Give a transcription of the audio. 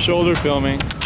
Shoulder filming.